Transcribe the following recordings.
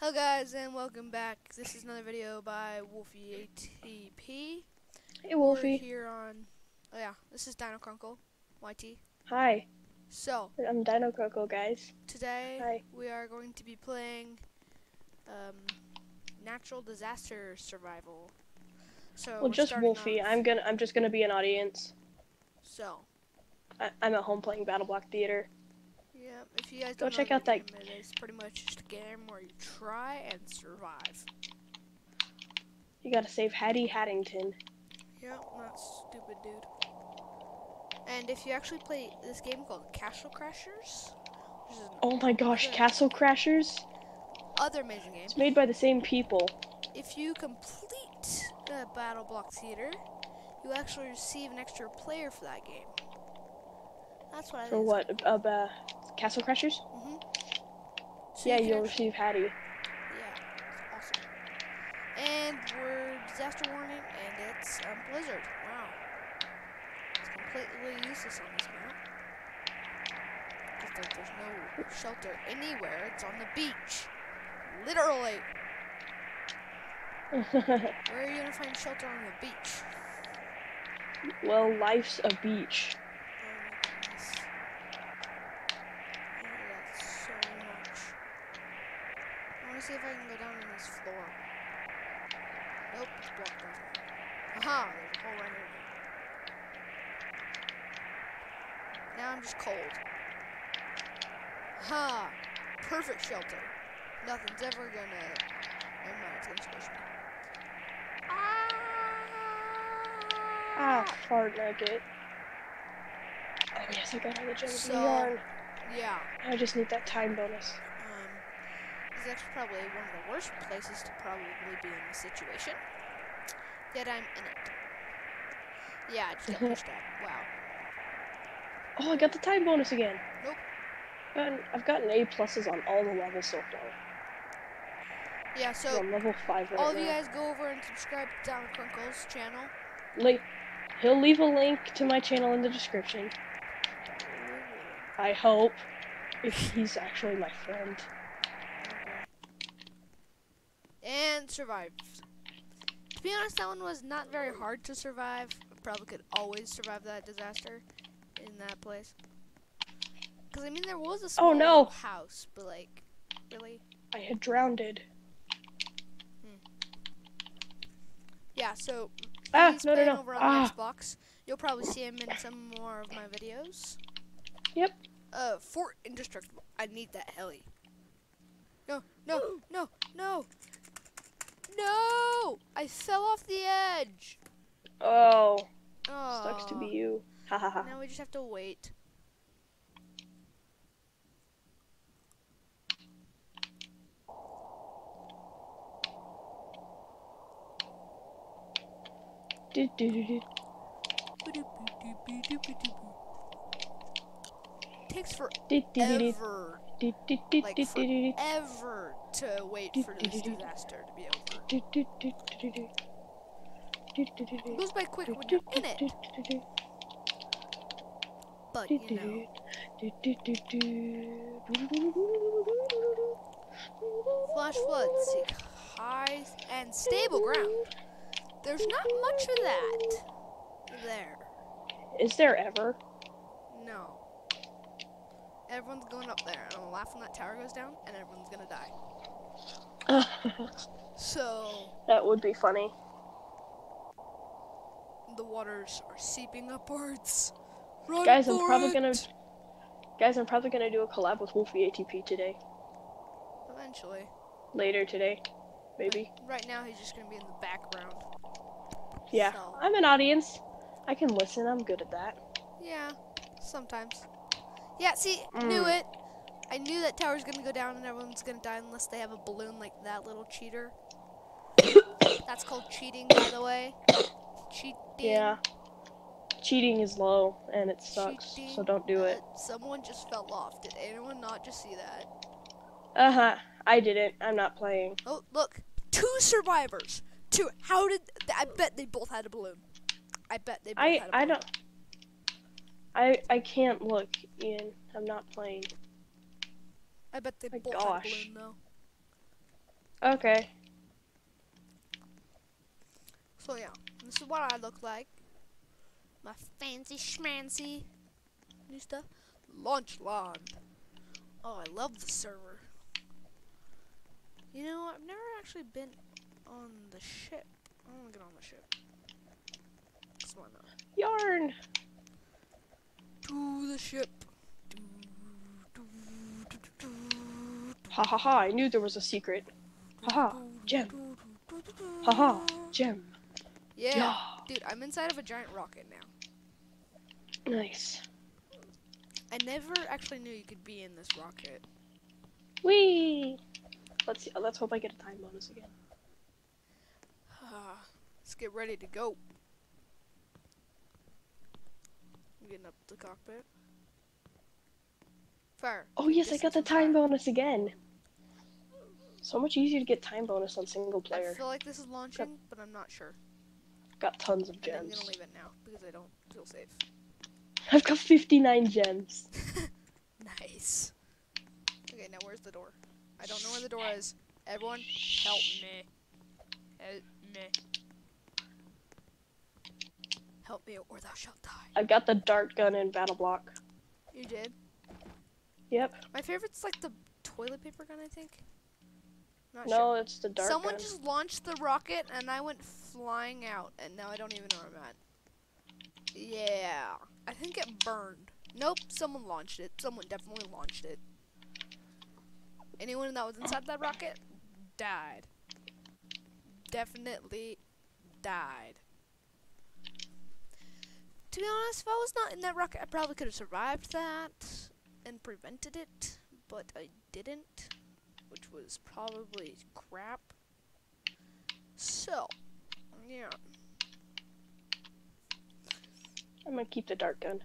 Hello guys and welcome back. This is another video by Wolfie ATP. Hey We're here on oh yeah, this is Dino Crunkle, YT. Hi, So I'm Dino Coco, guys. today Hi. we are going to be playing um, natural disaster survival. So Well, just Wolfie. off- I'm gonna. I'm just gonna be an audience. so I, I'm at home playing BattleBlock Theater. Yeah, if you guys Go check out that- game, it is pretty much just a game where you try and survive. You gotta save Hatty Hattington. Yep, that stupid dude. And if you actually play this game called Castle Crashers, which is Oh my gosh. Castle Crashers. other amazing game, It's made by the same people. if you complete the BattleBlock Theater, you actually receive an extra player for that game. That's what I For what? Uh, uh, Castle Crashers? Mm-hmm. So Yeah, you you'll actu- receive Hatty. Yeah, awesome. And we're disaster warning, and it's um, blizzard. Wow, it's completely useless on this map. there- there's no shelter anywhere. It's on the beach, literally. Where are you gonna find shelter on the beach? well, life's a beach. Oh my goodness. I hate that so much. I wanna see if I can go down on this floor. Nope, it's blocked off. Aha, there's a hole right here. Now I'm just cold. Ha! Perfect shelter. Nothing's ever gonna. Never mind, it's gonna squish me. Ah, fart nugget. Oh yes, I got all the gems So- yarn. Yeah. I just need that time bonus. Is actually probably one of the worst places to probably be in this situation. Yet I'm in it. Yeah, I just got pushed out. Wow. Oh, I got the time bonus again. Nope. Gotten, I've gotten A pluses on all the levels so far. Yeah, so I'm level five right all of you guys go over and subscribe to Dino Crunkle's channel. Like, He'll leave a link to my channel in the description. I hope. If he's actually my friend. And survived. To be honest, that one was not very hard to survive. Probably could always survive that disaster in that place. Because, I mean, there was a small Oh, no. house, but, like, really? I had drowned. Yeah, so Ah, he's no, no, playing no. over on Ah, Xbox. You'll probably see him in some more of my videos. Yep. Uh, Fort Indestructible. I need that heli. No, no, no, no. No! I fell off the edge. oh, Oh. sucks to be you. Ha ha ha. Now we just have to wait. Do, do, do, do. Takes forever, like forever to wait for this disaster to be over. It goes by quick when you're in it, but you know. Flash floods seek high and stable ground. There's not much of that there. Is there ever? No. Everyone's going up there, and I'm gonna laugh when that tower goes down, and everyone's gonna die. So that would be funny. the waters are seeping upwards. Run Guys, I'm probably it! gonna. Guys, I'm probably gonna do a collab with Wolfie ATP today. Eventually. Later today, maybe. Right now, he's just gonna be in the background. Yeah, So- I'm an audience. I can listen. I'm good at that. Yeah, sometimes. Yeah, see, knew Mm. it. I knew that tower's gonna go down and everyone's gonna die unless they have a balloon like that little cheater. That's called cheating, by the way. Cheating. Yeah. Cheating is low and it sucks, so don't do it. Someone just fell off. Did anyone not just see that? Uh huh. I didn't. I'm not playing. Oh, look, two survivors. Two. How did? I bet they both had a balloon. I bet they both I had a balloon. I don't. I I can't look, Ian. I'm not playing. I bet they My both had a gosh. balloon though. Okay. So yeah, this is what I look like. My fancy schmancy new stuff. Launchland. Oh, I love the server. You know, I've never actually been on the ship. I want to get on the ship. Cause why not? Yarn. To the ship. Ha ha ha! I knew there was a secret. Ha ha, gem. Ha ha, gem. Yeah. Yeah. Dude, I'm inside of a giant rocket now. Nice. I never actually knew you could be in this rocket. Whee! Let's see. Let's hope I get a time bonus again. Let's get ready to go. I'm getting up the cockpit. Oh yes, I got the time bonus again. So much easier to get time bonus on single player. I feel like this is launching, but I'm not sure. Got tons of And I'm gonna leave it now because I don't feel safe. I've got 59 gems. Nice. Okay, now where's the door? I don't know where the door is. Everyone, help me. Help me. Help me or thou shalt die. I've got the dart gun in battle block. You did? Yep. My favorite's like the toilet paper gun, I think. Not no, sure. it's the dart Someone gun. just launched the rocket and I went flying out and now I don't even know where I'm at. Yeah. I think it burned. Nope, someone launched it. Someone definitely launched it. Anyone that was inside that rocket died. Definitely died. To be honest, if I was not in that rocket, I probably could have survived that and prevented it, but I didn't, which was probably crap. So, yeah. I'm gonna keep the dart gun.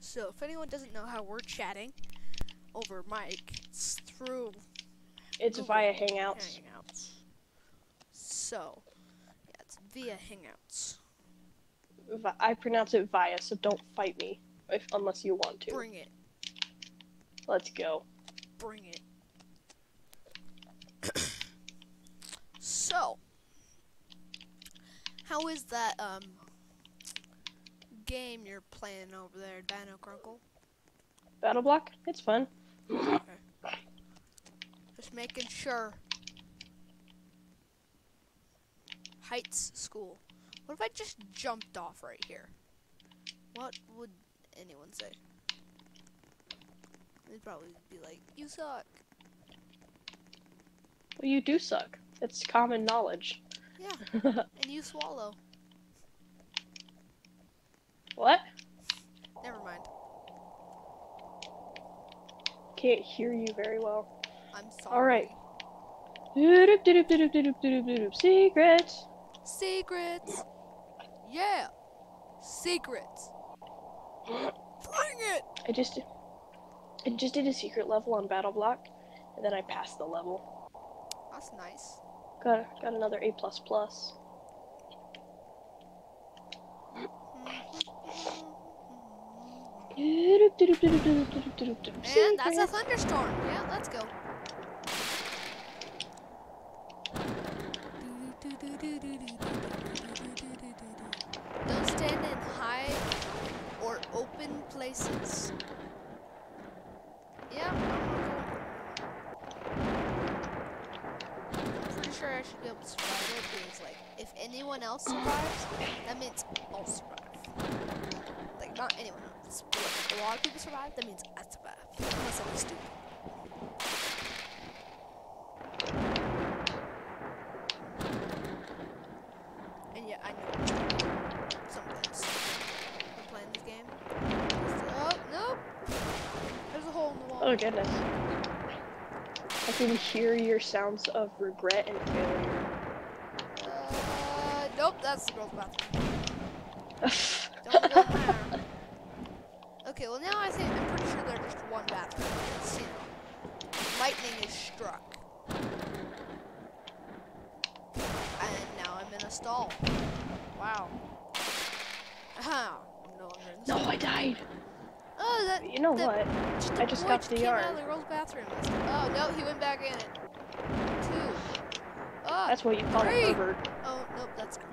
So, if anyone doesn't know how we're chatting over mic, it's through It's Google via Hangouts. Hangouts. So, yeah, it's via Hangouts. I pronounce it via, so don't fight me if unless you want to. Bring it. Let's go. Bring it. so, how is that um game you're playing over there, Dino Crunkle? Battle block? It's fun. Okay. Just making sure. Heights School. What if I just jumped off right here? What would anyone say? They'd probably be like, "You suck." Well, you do suck. It's common knowledge. Yeah, and you swallow. what? Never mind. Can't hear you very well. I'm sorry. All right. Doop-doop-doop-doop-doop-doop-doop-doop. Secrets. Secrets. Yeah. Secrets. Bring it. I just, I just did a secret level on Battle Block, and then I passed the level. That's nice. Got got another A plus plus. And that's a thunderstorm. Yeah, let's go. Don't stand in high or open places. Yeah, I'm pretty sure I should be able to survive it because, like, if anyone else survives, that means I'll survive. Like, not anyone else, but like, a lot of people survive, that means I survive. Unless I'm stupid. And yeah, I know some things when playing this game. Oh, nope! There's a hole in the wall. Oh goodness. I can hear your sounds of regret and failure. Uh, nope, that's the girl's bathroom. Don't go there. Okay, well now I think I'm pretty sure they're just one bathroom. Know, lightning is struck. And now I'm in a stall. Wow. Aha, no no. I died. Oh, that. You know the- what? Just I just got to the came out yard. of the girl's bathroom. Oh no, he went back in. Two. Oh, That's what you call Three. a pervert. oh nope, that's gone.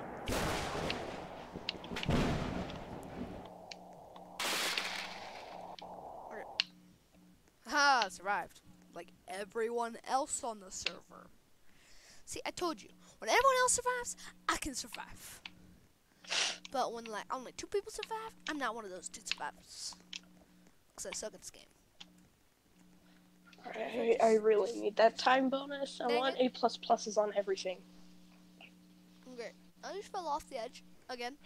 Ha! Survived. Like everyone else on the server. See, I told you. When everyone else survives, I can survive. But when like only two people survive, I'm not one of those two survivors. Cause I suck at this game. I, I really need that time bonus. I Dang want it. A plus pluses on everything. Okay, I just fell off the edge again.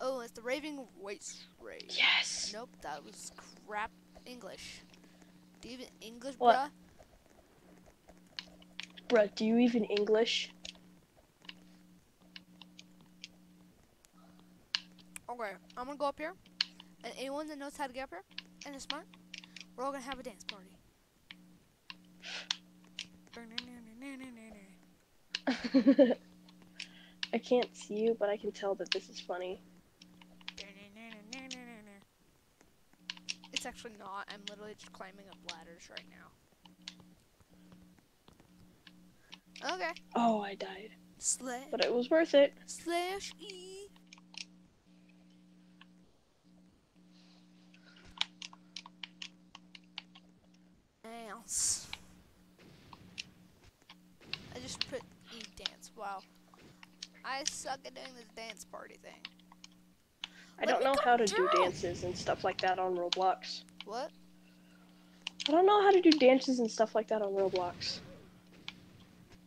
Oh, it's the Raving Waste Ray. Yes. Nope, that was crap English. Do you even English, What? bruh? Bruh, do you even English? Okay, I'm gonna go up here, and anyone that knows how to get up here and is smart, we're all gonna have a dance party. I can't see you, but I can tell that this is funny. It's actually not. I'm literally just climbing up ladders right now. Okay. Oh, I died. Slash But it was worth it. slash E. Dance. I just put E dance. Wow. I suck at doing this dance party thing. I Let don't know how to do dances and stuff like that on Roblox. What? I don't know how to do dances and stuff like that on Roblox.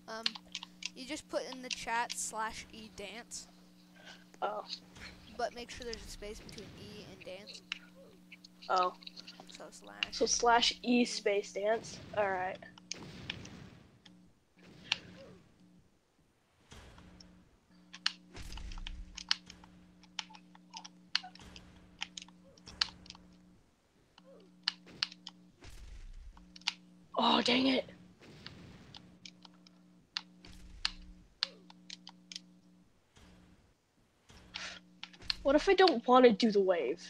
Um, you just put in the chat slash E dance, Oh. but make sure there's a space between E and dance. Oh. So slash. So slash E space dance. Alright. Oh, dang it. What if I don't want to do the wave?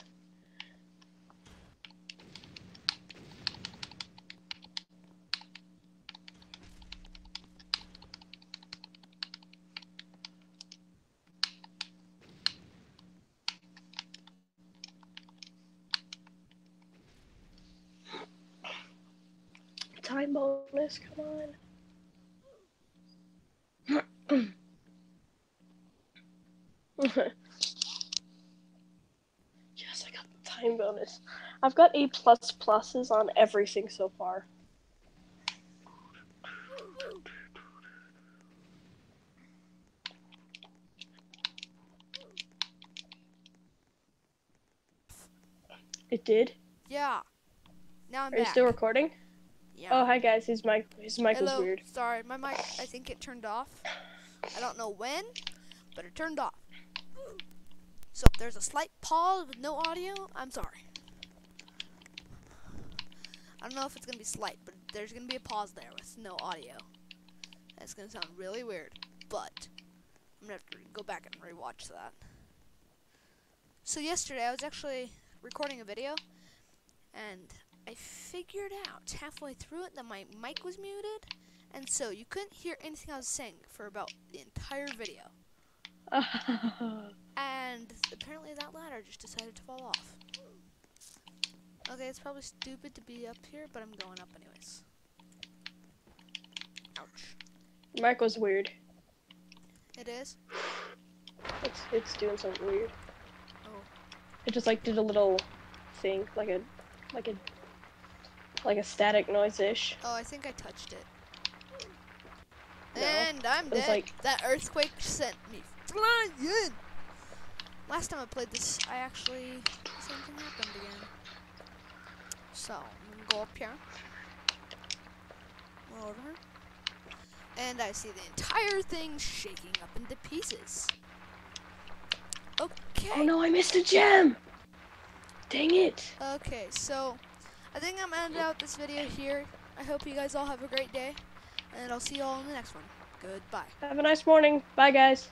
Bonus, come on. yes, I got the time bonus. I've got A plus pluses on everything so far. It did. Yeah. Now I'm Are you still recording? Yeah. Oh, hi guys. His mic, his mic was weird. Sorry, my mic. I think it turned off. I don't know when, but it turned off. So if there's a slight pause with no audio, I'm sorry. I don't know if it's gonna be slight, but there's gonna be a pause there with no audio. That's gonna sound really weird, but I'm gonna have to go back and rewatch that. So yesterday I was actually recording a video, and I figured out halfway through it that my mic was muted, and so you couldn't hear anything I was saying for about the entire video. And apparently that ladder just decided to fall off. Okay, it's probably stupid to be up here, but I'm going up anyways. Ouch. mic was weird. It is? It's it's doing something weird. Oh. It just like did a little thing, like a like a like a static noise ish. Oh, I think I touched it. No, and I'm dead. like- that earthquake sent me flying. Last time I played this, I actually same thing happened again. So I'm gonna go up here. Go over here. And I see the entire thing shaking up into pieces. Okay. Oh no, I missed a gem! Dang it! Okay, so I think I'm gonna end out this video here. I hope you guys all have a great day, and I'll see you all in the next one. Goodbye. Have a nice morning. Bye guys.